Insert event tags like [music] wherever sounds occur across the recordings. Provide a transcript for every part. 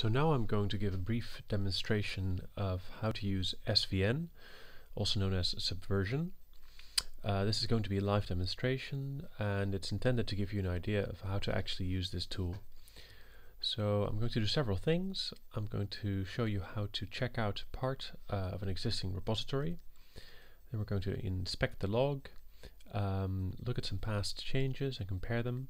So now I'm going to give a brief demonstration of how to use SVN, also known as Subversion. Uh, this is going to be a live demonstration and it's intended to give you an idea of how to actually use this tool. So I'm going to do several things. I'm going to show you how to check out part uh, of an existing repository. Then we're going to inspect the log, um, look at some past changes and compare them.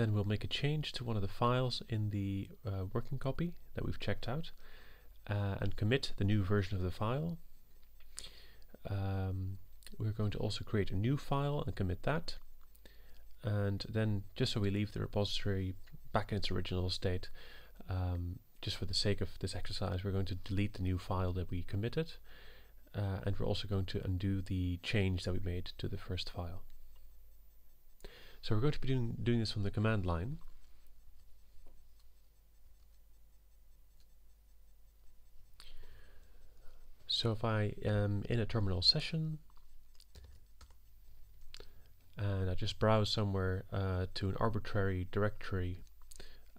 Then we'll make a change to one of the files in the uh, working copy that we've checked out uh, and commit the new version of the file. Um, we're going to also create a new file and commit that. And then just so we leave the repository back in its original state, um, just for the sake of this exercise, we're going to delete the new file that we committed. Uh, and we're also going to undo the change that we made to the first file. So we're going to be doing, doing this from the command line. So if I am in a terminal session and I just browse somewhere uh, to an arbitrary directory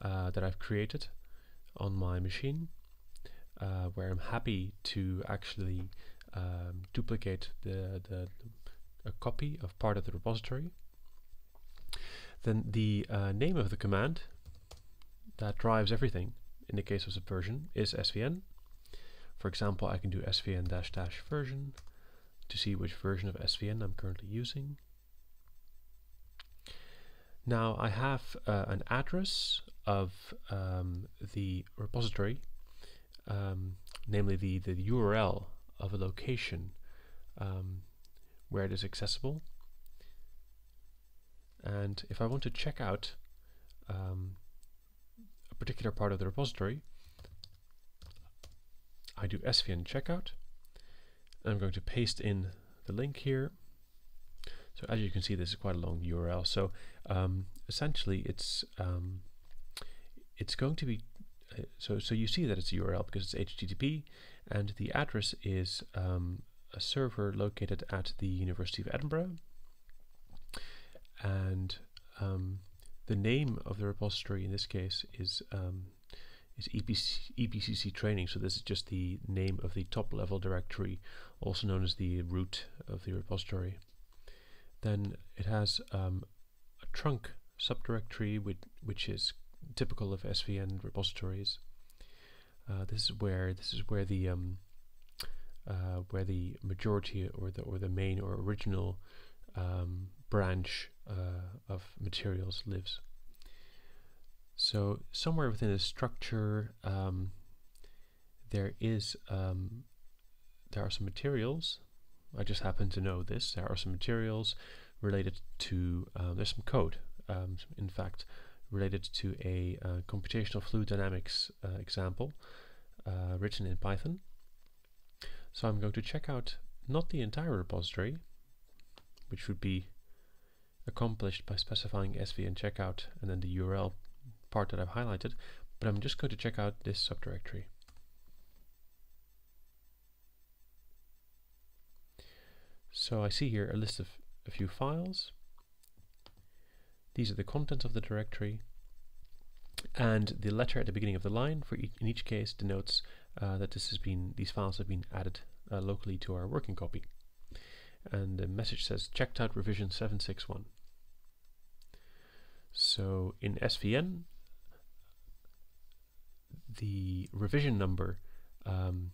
uh, that I've created on my machine uh, where I'm happy to actually um, duplicate the, the, a copy of part of the repository then the uh, name of the command that drives everything in the case of subversion is svn. For example, I can do svn dash dash version to see which version of svn I'm currently using. Now I have uh, an address of um, the repository, um, namely the, the URL of a location um, where it is accessible and if I want to check out um, a particular part of the repository, I do svn checkout. I'm going to paste in the link here. So as you can see, this is quite a long URL. So um, essentially, it's um, it's going to be uh, so so you see that it's a URL because it's HTTP, and the address is um, a server located at the University of Edinburgh and um, the name of the repository in this case is um, is EPC, EPCC training. So this is just the name of the top level directory, also known as the root of the repository. Then it has um, a trunk subdirectory, which, which is typical of SVN repositories. Uh, this is where this is where the um, uh, where the majority or the or the main or original um, branch uh, of materials lives. So somewhere within the structure um, there is um, there are some materials. I just happen to know this. There are some materials related to um, there's some code. Um, in fact, related to a uh, computational fluid dynamics uh, example uh, written in Python. So I'm going to check out not the entire repository, which would be accomplished by specifying svn checkout and then the URL part that I've highlighted, but I'm just going to check out this subdirectory. So I see here a list of a few files. These are the contents of the directory and the letter at the beginning of the line for each, in each case denotes uh, that this has been these files have been added uh, locally to our working copy and the message says checked out revision 761. So in SVN, the revision number, um,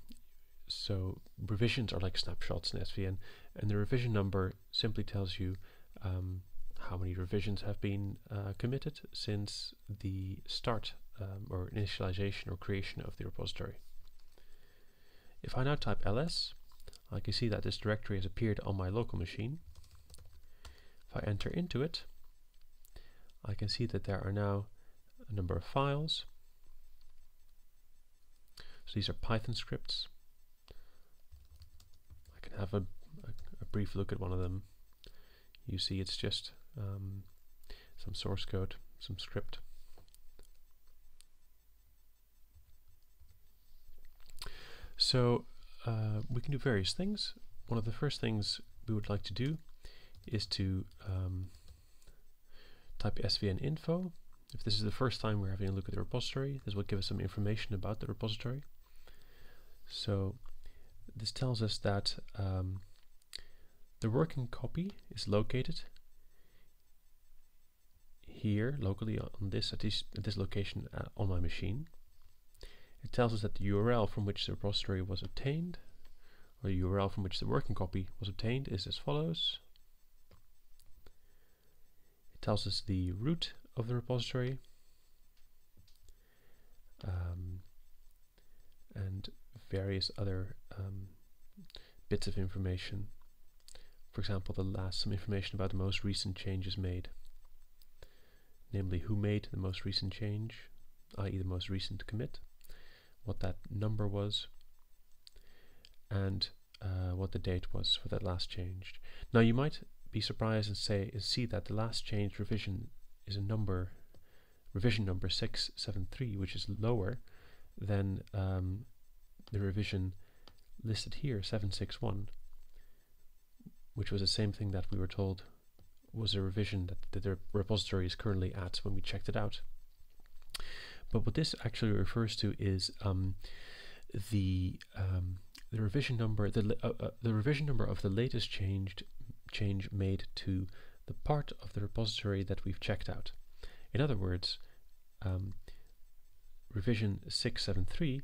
so revisions are like snapshots in SVN, and the revision number simply tells you um, how many revisions have been uh, committed since the start um, or initialization or creation of the repository. If I now type ls, I can see that this directory has appeared on my local machine. If I enter into it, I can see that there are now a number of files. So these are Python scripts. I can have a, a, a brief look at one of them. You see it's just um, some source code, some script. So uh, we can do various things. One of the first things we would like to do is to um, type svn info if this is the first time we're having a look at the repository, this will give us some information about the repository. So this tells us that um, the working copy is located here locally on this at this, at this location uh, on my machine. It tells us that the URL from which the repository was obtained, or the URL from which the working copy was obtained is as follows. It tells us the root of the repository um, and various other um, bits of information. For example, the last some information about the most recent changes made, namely who made the most recent change, i.e. the most recent commit, what that number was, and uh, what the date was for that last change. Now you might be surprised and say and see that the last change revision is a number, revision number 673, which is lower than um, the revision listed here, 761, which was the same thing that we were told was a revision that, that the repository is currently at when we checked it out. But what this actually refers to is um, the um, the revision number the uh, uh, the revision number of the latest changed change made to the part of the repository that we've checked out. In other words, um, revision 673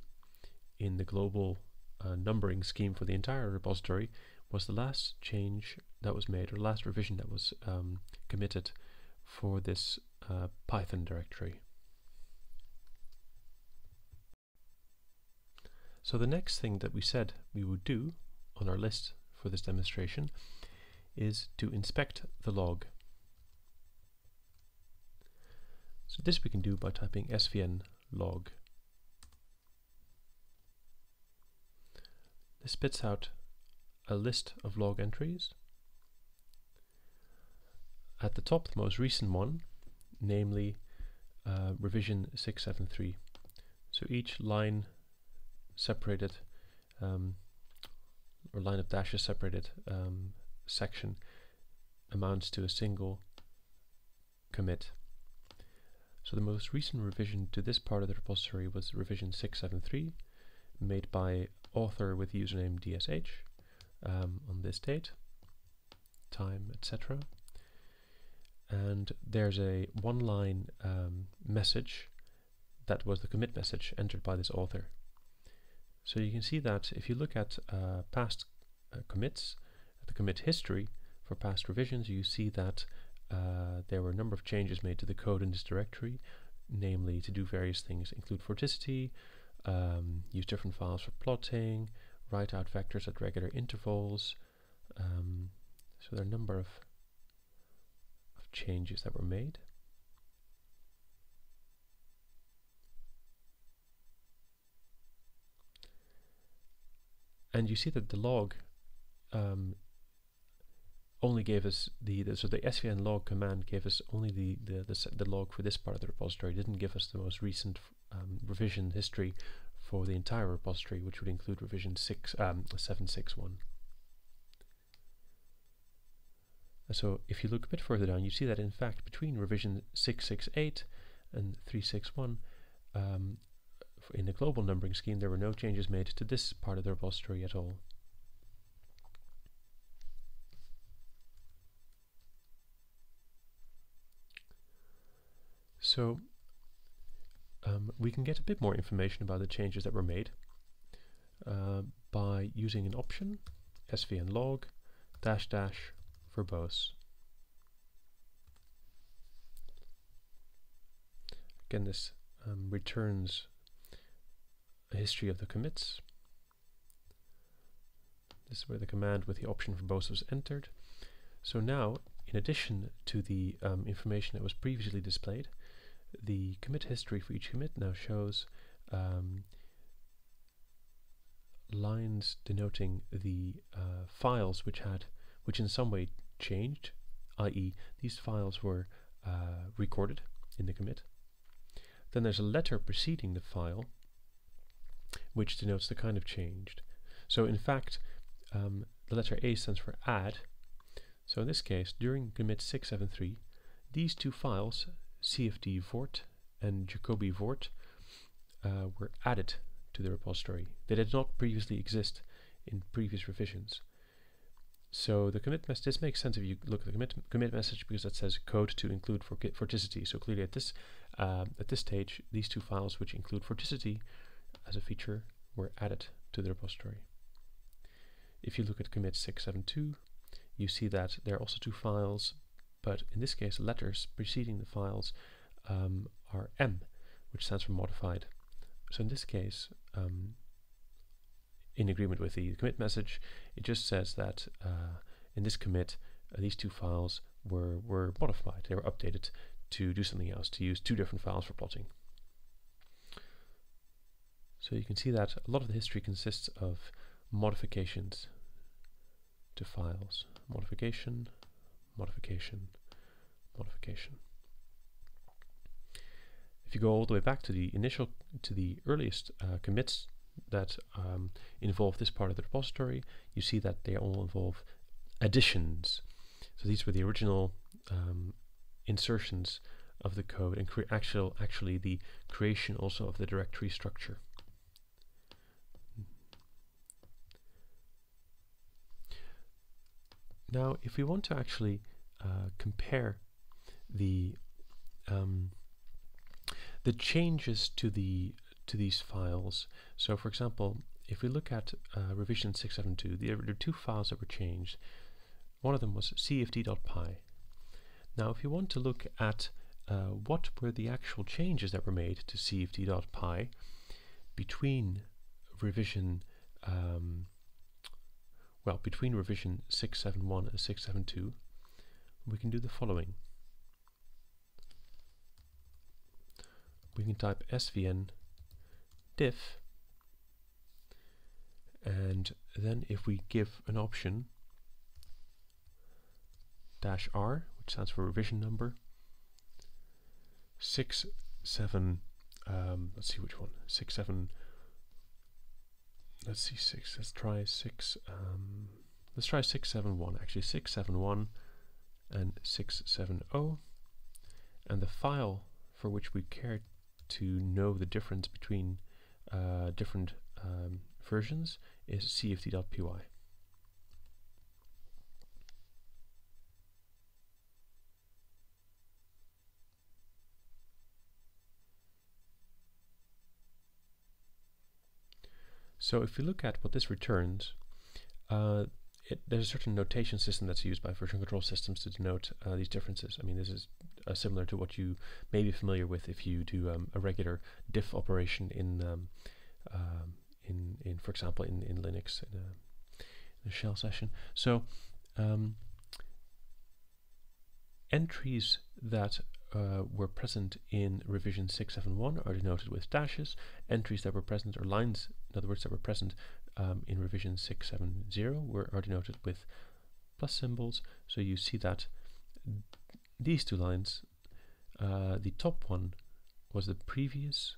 in the global uh, numbering scheme for the entire repository was the last change that was made, or last revision that was um, committed for this uh, Python directory. So the next thing that we said we would do on our list for this demonstration is to inspect the log. So this we can do by typing svn log. This spits out a list of log entries. At the top, the most recent one, namely uh, revision 673. So each line separated, um, or line of dashes separated um, section amounts to a single commit. So the most recent revision to this part of the repository was revision 673, made by author with username dsh um, on this date, time, etc. And there's a one-line um, message that was the commit message entered by this author. So you can see that if you look at uh, past uh, commits, the commit history for past revisions, you see that uh, there were a number of changes made to the code in this directory, namely to do various things, include vorticity, um, use different files for plotting, write out vectors at regular intervals. Um, so there are a number of, of changes that were made. And you see that the log um, only gave us the, the, so the svn log command gave us only the, the the, the log for this part of the repository. It didn't give us the most recent um, revision history for the entire repository, which would include revision 6, um, 761. So if you look a bit further down, you see that in fact between revision 668 and 361, um, in the global numbering scheme, there were no changes made to this part of the repository at all. So um, we can get a bit more information about the changes that were made uh, by using an option svn log dash dash verbose. Again, this um, returns a history of the commits. This is where the command with the option verbose was entered. So now, in addition to the um, information that was previously displayed, the commit history for each commit now shows um, lines denoting the uh, files which had which in some way changed i.e. these files were uh, recorded in the commit then there's a letter preceding the file which denotes the kind of changed so in fact um, the letter A stands for add so in this case during commit 673 these two files CFD Vort and Jacobi Vort uh, were added to the repository. They did not previously exist in previous revisions. So the commit message, this makes sense if you look at the commit, commit message because it says code to include for vorticity. So clearly at this um, at this stage, these two files which include vorticity as a feature were added to the repository. If you look at commit 672, you see that there are also two files, but in this case the letters preceding the files um, are M, which stands for modified. So in this case, um, in agreement with the commit message, it just says that uh, in this commit, uh, these two files were, were modified. They were updated to do something else, to use two different files for plotting. So you can see that a lot of the history consists of modifications to files. Modification, modification, modification. If you go all the way back to the initial, to the earliest uh, commits that um, involve this part of the repository, you see that they all involve additions. So these were the original um, insertions of the code and actual, actually the creation also of the directory structure. Now, if we want to actually uh, compare the um, the changes to the to these files. So for example, if we look at uh, revision 672, there are two files that were changed. One of them was cfd.py. Now if you want to look at uh, what were the actual changes that were made to cfd.py between revision um, well between revision 671 and 672 we can do the following. We can type svn diff and then if we give an option dash r which stands for revision number six seven um, let's see which one, one six seven let's see six let's try six um, let's try six seven one actually six seven one and six seven oh and the file for which we care to know the difference between uh, different um, versions is cfd.py. So if you look at what this returns, uh, it, there's a certain notation system that's used by version control systems to denote uh, these differences. I mean, this is uh, similar to what you may be familiar with if you do um, a regular diff operation in, um, um, in, in, for example, in, in Linux in a, in a shell session. So um, entries that uh, were present in revision 671 are denoted with dashes. Entries that were present, or lines, in other words, that were present um, in revision 670 were are denoted with plus symbols. So you see that these two lines, uh, the top one was the previous,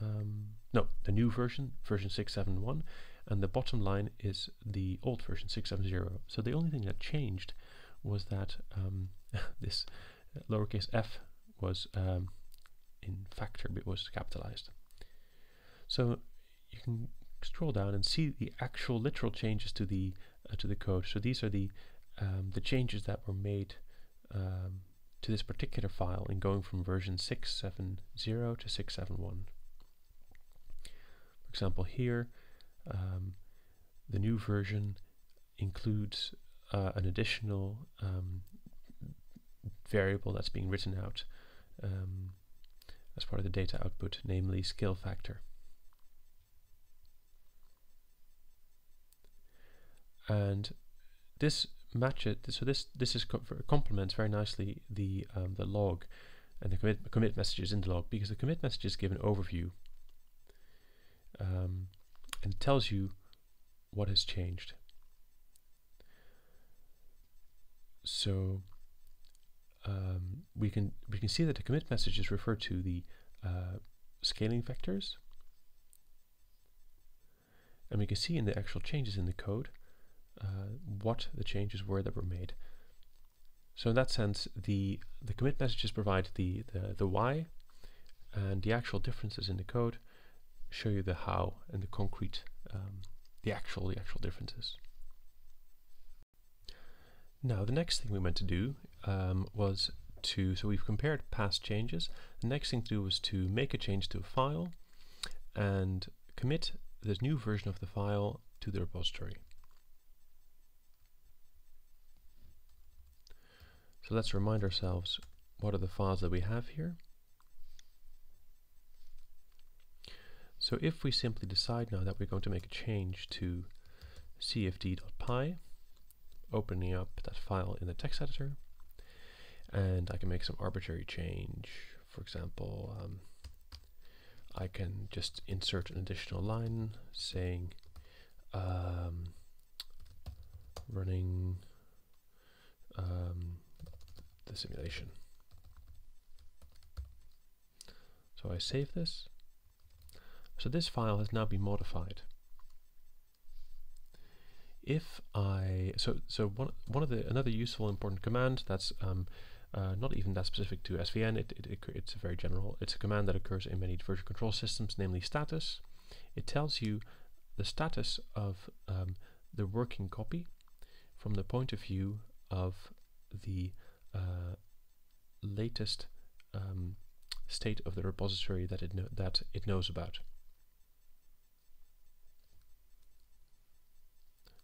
um, no, the new version, version 671, and the bottom line is the old version 670. So the only thing that changed was that um, [laughs] this lowercase f was um, in factor, it was capitalized. So you can scroll down and see the actual literal changes to the uh, to the code. So these are the um, the changes that were made um, to this particular file in going from version 670 to 671. For example, here um, the new version includes uh, an additional um, variable that's being written out um, as part of the data output, namely scale factor. And this match it. So this this is co complements very nicely the um, the log and the commit commit messages in the log because the commit messages give an overview um, and tells you what has changed. So um, we can we can see that the commit messages refer to the uh, scaling vectors, and we can see in the actual changes in the code uh, what the changes were that were made. So in that sense, the, the commit messages provide the, the, the why, and the actual differences in the code show you the how and the concrete, um, the actual, the actual differences. Now the next thing we went to do um, was to, so we've compared past changes. The next thing to do was to make a change to a file and commit this new version of the file to the repository. So let's remind ourselves what are the files that we have here. So if we simply decide now that we're going to make a change to cfd.py, opening up that file in the text editor, and I can make some arbitrary change. For example, um, I can just insert an additional line saying um, running um, the simulation. So I save this. So this file has now been modified. If I so so one one of the another useful important command that's um, uh, not even that specific to SVN, it, it, it, it's a very general, it's a command that occurs in many version control systems, namely status. It tells you the status of um, the working copy from the point of view of the uh, latest um, state of the repository that it, that it knows about.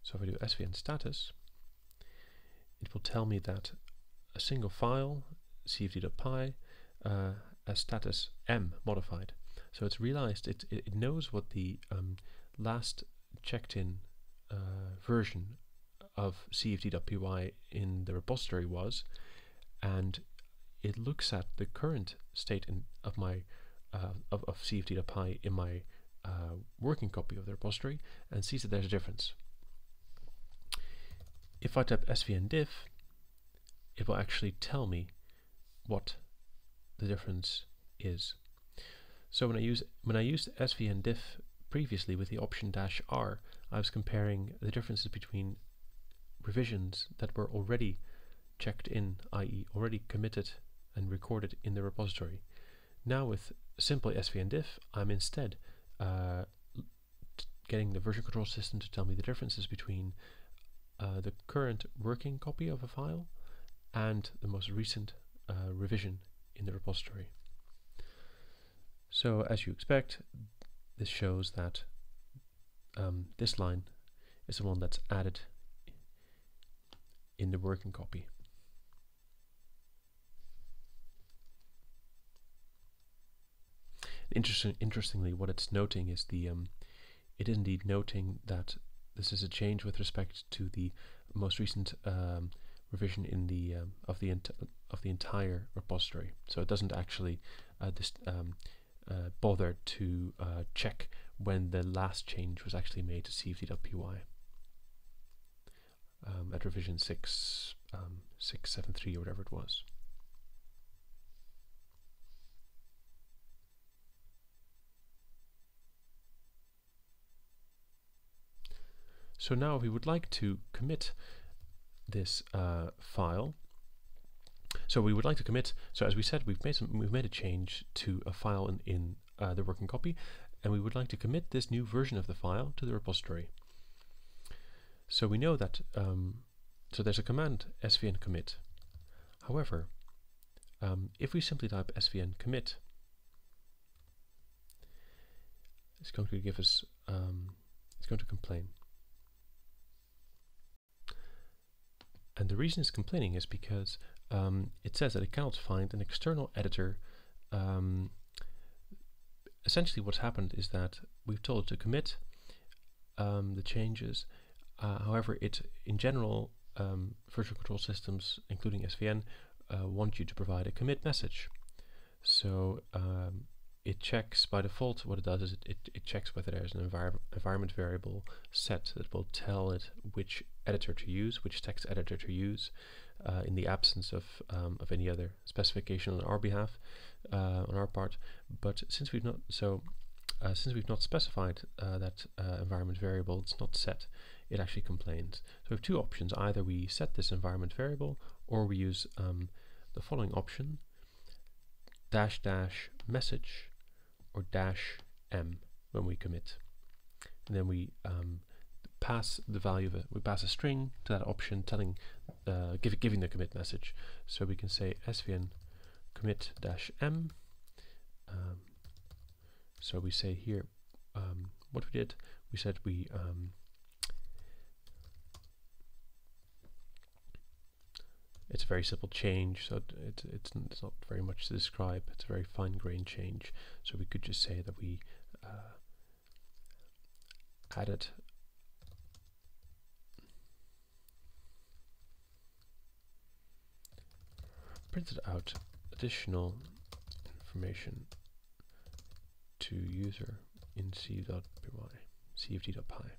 So if I do svn status, it will tell me that a single file, cfd.py, uh, as status m modified. So it's realized it, it, knows what the um, last checked in uh, version of cfd.py in the repository was, and it looks at the current state in, of my uh, of, of cfd.py in my uh, working copy of the repository and sees that there's a difference. If I type svn-diff, it will actually tell me what the difference is. So when I use when I used svn-diff previously with the option dash r, I was comparing the differences between revisions that were already checked in, i.e. already committed and recorded in the repository. Now with simply svn-diff, I'm instead uh, getting the version control system to tell me the differences between uh, the current working copy of a file and the most recent uh, revision in the repository. So as you expect, this shows that um, this line is the one that's added in the working copy. Interesting, interestingly, what it's noting is the um, it is indeed noting that this is a change with respect to the most recent um, revision in the um, of the of the entire repository. So it doesn't actually uh, um, uh, bother to uh, check when the last change was actually made to cfd.py um, at revision 6, um, 673 or whatever it was. So now we would like to commit this uh, file. So we would like to commit, so as we said, we've made some, we've made a change to a file in, in uh, the working copy, and we would like to commit this new version of the file to the repository. So we know that, um, so there's a command svn commit. However, um, if we simply type svn commit, it's going to give us, um, it's going to complain. And the reason it's complaining is because um, it says that it cannot find an external editor. Um, essentially what's happened is that we've told it to commit um, the changes. Uh, however, it in general, um, version control systems, including SVN, uh, want you to provide a commit message. So um, it checks by default what it does is it, it, it checks whether there's an envir environment variable set that will tell it which editor to use, which text editor to use uh, in the absence of, um, of any other specification on our behalf, uh, on our part. But since we've not, so uh, since we've not specified uh, that uh, environment variable, it's not set, it actually complains. So we have two options, either we set this environment variable or we use um, the following option dash dash message or dash m when we commit and then we um, pass the value of it we pass a string to that option telling uh, give, giving the commit message. So we can say svn commit dash m um, so we say here um, what we did we said we um, it's a very simple change so it, it's, it's not very much to describe it's a very fine-grained change. So we could just say that we uh, added printed out additional information to user in c.py, cfd.py.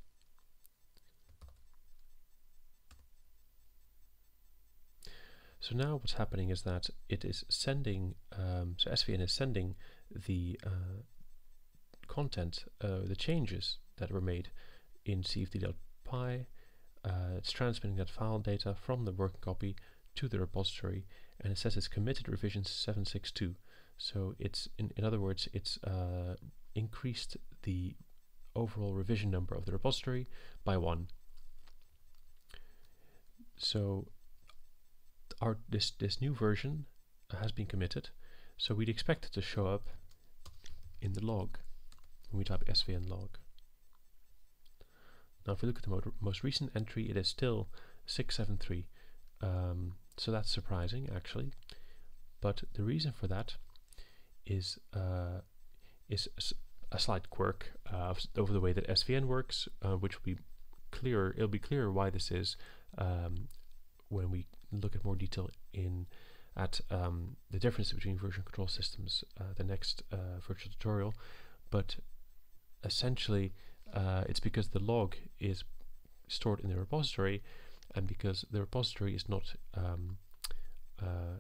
So now what's happening is that it is sending, um, so SVN is sending the uh, content, uh, the changes that were made in cfd.py. Uh, it's transmitting that file data from the working copy to the repository and it says it's committed revision 762. So it's, in, in other words, it's uh, increased the overall revision number of the repository by one. So our this this new version has been committed, so we'd expect it to show up in the log when we type svn log. Now if we look at the most recent entry, it is still 673. Um, so that's surprising actually. But the reason for that is uh, is a slight quirk uh, over the way that SVN works, uh, which will be clearer. It'll be clearer why this is um, when we look at more detail in at um, the difference between version control systems, uh, the next uh, virtual tutorial. But essentially, uh, it's because the log is stored in the repository and because the repository is not um, uh,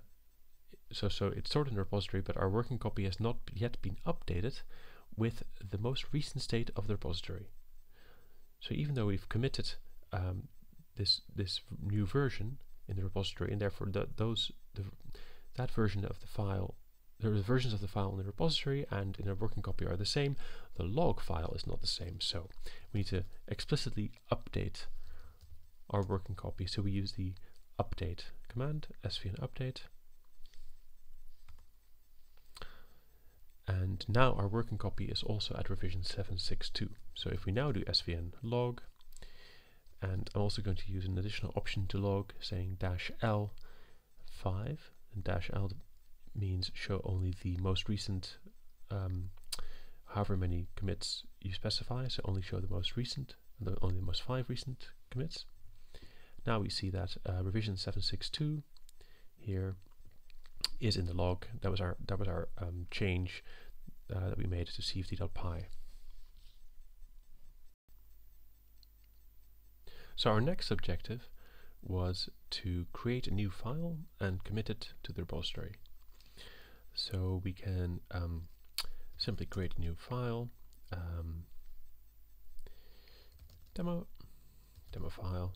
so so it's stored in the repository but our working copy has not yet been updated with the most recent state of the repository. So even though we've committed um, this this new version in the repository and therefore the, those the, that version of the file the versions of the file in the repository and in a working copy are the same the log file is not the same. So we need to explicitly update our working copy. So we use the update command, svn update. And now our working copy is also at revision 762. So if we now do svn log, and I'm also going to use an additional option to log saying dash L 5, and dash L means show only the most recent, um, however many commits you specify, so only show the most recent, the, only the most five recent commits. Now we see that uh, revision 762 here is in the log. That was our that was our um, change uh, that we made to cfd.py. So our next objective was to create a new file and commit it to the repository. So we can um, simply create a new file, um, demo, demo file,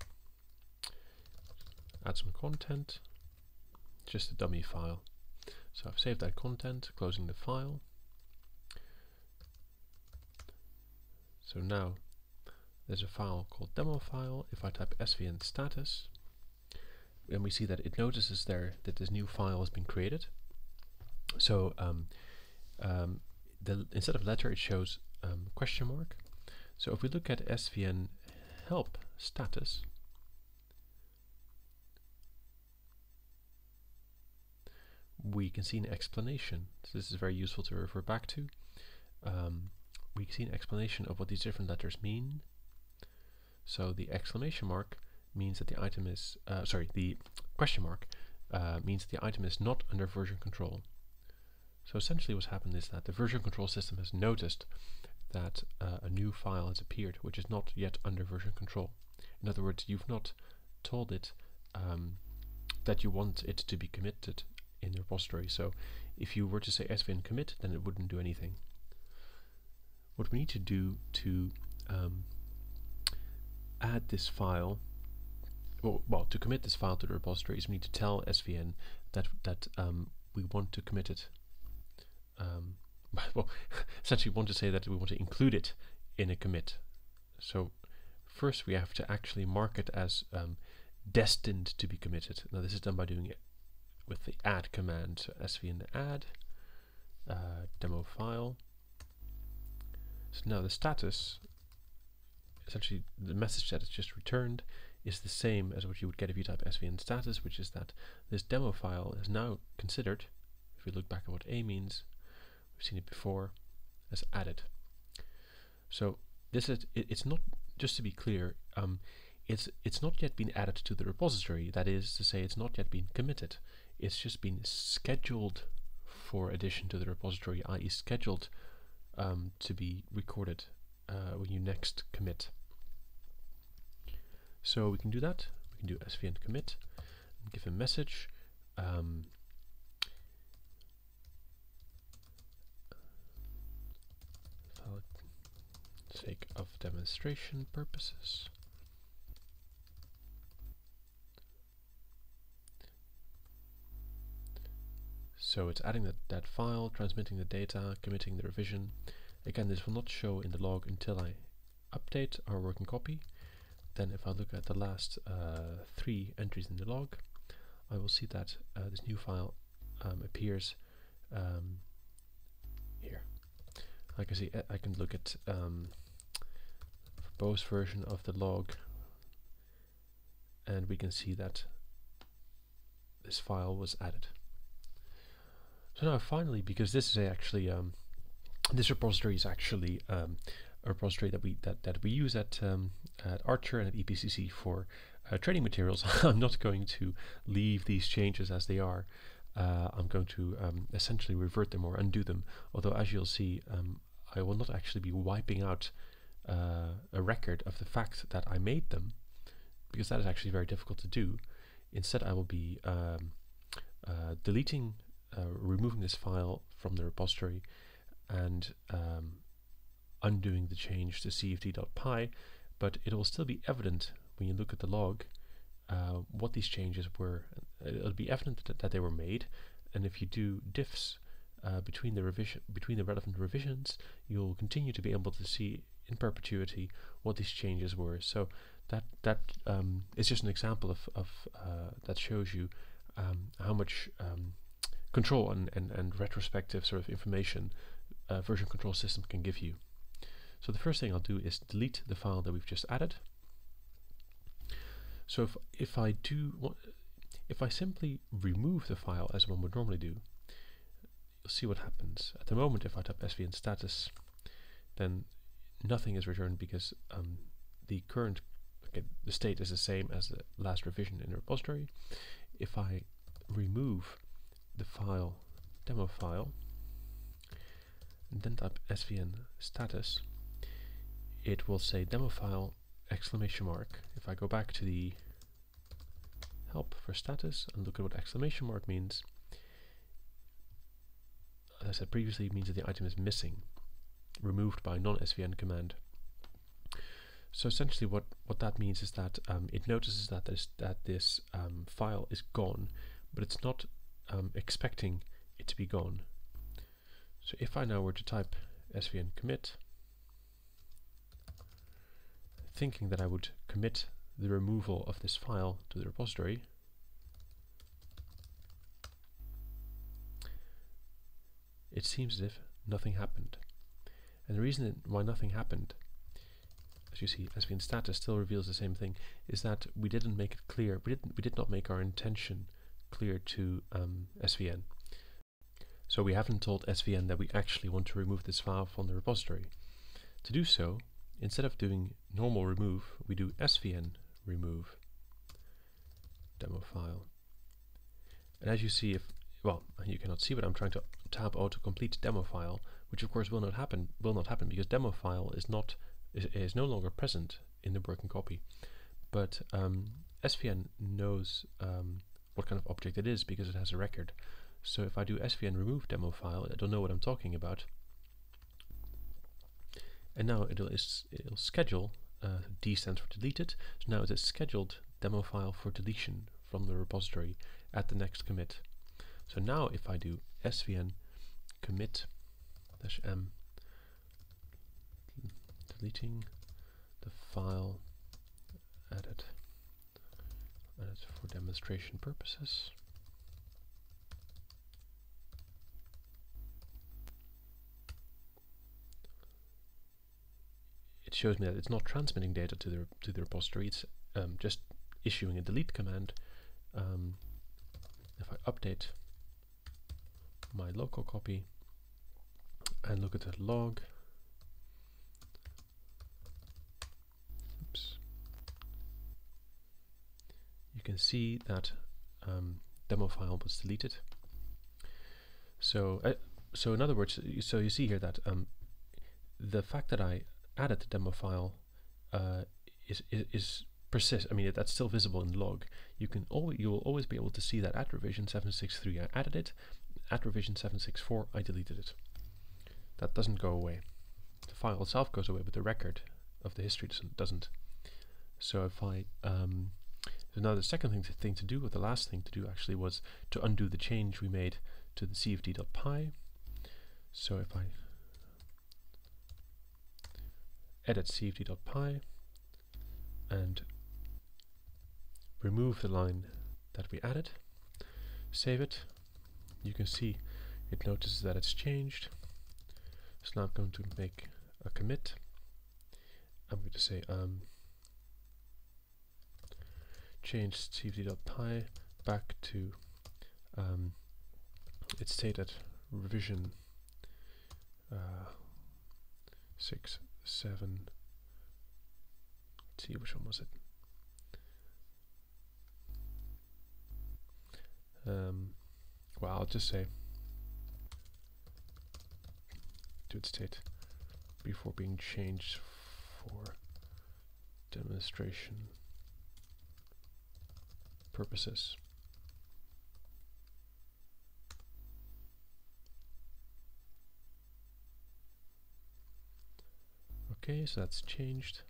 add some content, just a dummy file. So I've saved that content, closing the file. So now there's a file called demo file. If I type svn status, then we see that it notices there that this new file has been created. So um, um, the, instead of letter, it shows um, question mark. So if we look at svn help status, we can see an explanation. So this is very useful to refer back to. Um, we can see an explanation of what these different letters mean. So the exclamation mark means that the item is, uh, sorry, the question mark uh, means that the item is not under version control. So essentially what's happened is that the version control system has noticed that uh, a new file has appeared which is not yet under version control. In other words, you've not told it um, that you want it to be committed in the repository. So if you were to say svn commit, then it wouldn't do anything. What we need to do to um, add this file, well, well, to commit this file to the repositories, we need to tell SVN that that um, we want to commit it. Um, [laughs] well, essentially, we want to say that we want to include it in a commit. So first, we have to actually mark it as um, destined to be committed. Now, this is done by doing it with the add command. So svn add uh, demo file. So now the status, essentially the message that is just returned, is the same as what you would get if you type svn status, which is that this demo file is now considered, if we look back at what a means, we've seen it before, as added. So this is, it, it's not, just to be clear, um, it's, it's not yet been added to the repository, that is to say it's not yet been committed, it's just been scheduled for addition to the repository, i.e. scheduled um, to be recorded uh, when you next commit. So we can do that. We can do svn commit, give a message. Um, sake of demonstration purposes. So it's adding that, that file, transmitting the data, committing the revision. Again, this will not show in the log until I update our working copy. Then if I look at the last uh, three entries in the log, I will see that uh, this new file um, appears um, here. I can see I can look at um, verbose version of the log and we can see that this file was added. So now finally, because this is actually um, this repository is actually um, a repository that we that, that we use at um, at Archer and at EPCC for uh, training materials. [laughs] I'm not going to leave these changes as they are. Uh, I'm going to um, essentially revert them or undo them. Although, as you'll see, um, I will not actually be wiping out uh, a record of the fact that I made them, because that is actually very difficult to do. Instead, I will be um, uh, deleting, uh, removing this file from the repository, and um, undoing the change to cfd.py, but it will still be evident when you look at the log uh, what these changes were. It'll be evident that, that, they were made, and if you do diffs uh, between the revision between the relevant revisions, you'll continue to be able to see in perpetuity what these changes were. So that that um, is just an example of, of uh, that shows you um, how much um, control and, and, and retrospective sort of information a version control system can give you. So the first thing I'll do is delete the file that we've just added. So if, if I do, if I simply remove the file as one would normally do, you'll see what happens. At the moment, if I type svn status, then nothing is returned because um, the current, okay, the state is the same as the last revision in the repository. If I remove the file, demo file, and then type svn status, it will say demo file exclamation mark. If I go back to the help for status and look at what exclamation mark means, as I said previously, it means that the item is missing, removed by non-svn command. So essentially what, what that means is that um, it notices that this, that this um, file is gone, but it's not um, expecting it to be gone. So if I now were to type svn commit, thinking that I would commit the removal of this file to the repository, it seems as if nothing happened. And the reason why nothing happened, as you see, svn status still reveals the same thing, is that we didn't make it clear, we, didn't, we did not make our intention clear to um, SVN. So we haven't told SVN that we actually want to remove this file from the repository. To do so, instead of doing normal remove, we do svn remove demo file. And as you see, if well, you cannot see, but I'm trying to tab autocomplete demo file, which of course will not happen. Will not happen because demo file is not is, is no longer present in the broken copy. But um, SVN knows um, what kind of object it is because it has a record. So if I do svn remove demo file, it'll know what I'm talking about. And now it'll, it'll schedule, uh, D stands for deleted, so now it is a scheduled demo file for deletion from the repository at the next commit. So now if I do svn commit dash m deleting the file added, added for demonstration purposes it shows me that it's not transmitting data to the to the repository. It's um, just issuing a delete command. Um, if I update my local copy and look at the log, can see that um, demo file was deleted. So, uh, so in other words, so you see here that um, the fact that I added the demo file uh, is, is, is persist. I mean, that's still visible in log. You can always you will always be able to see that at revision 763 I added it, at revision 764 I deleted it. That doesn't go away. The file itself goes away, but the record of the history doesn't. doesn't. So if I um, now the second thing to, thing to do, or the last thing to do actually, was to undo the change we made to the cfd.py. So if I edit cfd.py and remove the line that we added, save it, you can see it notices that it's changed. So now I'm going to make a commit. I'm going to say um, change cfd.py back to um, its state at revision uh, 6 seven. Let's see which one was it. Um, well, I'll just say to its state before being changed for demonstration purposes. Okay, so that's changed.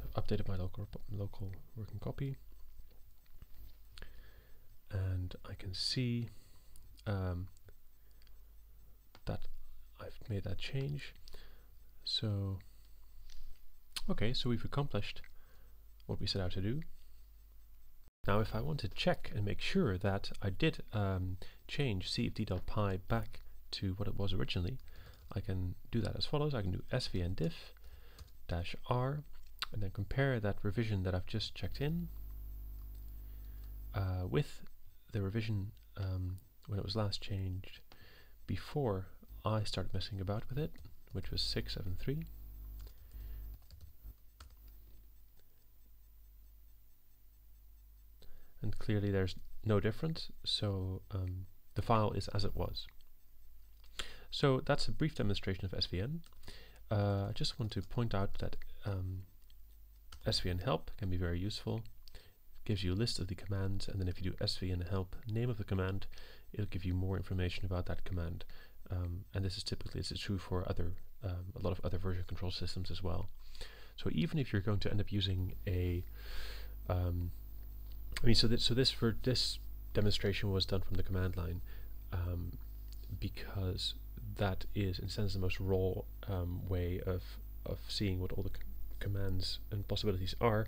I've updated my local local working copy, and I can see um, I've made that change. So, okay, so we've accomplished what we set out to do. Now if I want to check and make sure that I did um, change cfd.py back to what it was originally, I can do that as follows. I can do svn diff dash r and then compare that revision that I've just checked in uh, with the revision um, when it was last changed before I started messing about with it, which was 673. and clearly there's no difference so um, the file is as it was. So that's a brief demonstration of SVN. Uh, I just want to point out that um, SVN help can be very useful. It gives you a list of the commands and then if you do SVN help name of the command it'll give you more information about that command um, and this is typically this is true for other um, a lot of other version control systems as well. So even if you're going to end up using a um, I mean, so that so this for this demonstration was done from the command line um, because that is, in a sense, the most raw um, way of of seeing what all the commands and possibilities are.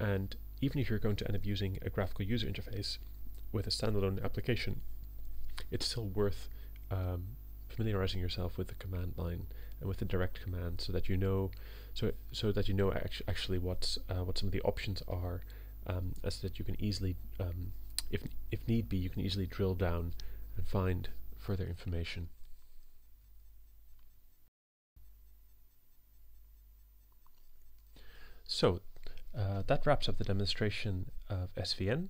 And even if you're going to end up using a graphical user interface with a standalone application, it's still worth um, familiarizing yourself with the command line and with the direct command, so that you know, so so that you know actu actually what's uh, what some of the options are um, as that you can easily, um, if, if need be, you can easily drill down and find further information. So uh, that wraps up the demonstration of SVN.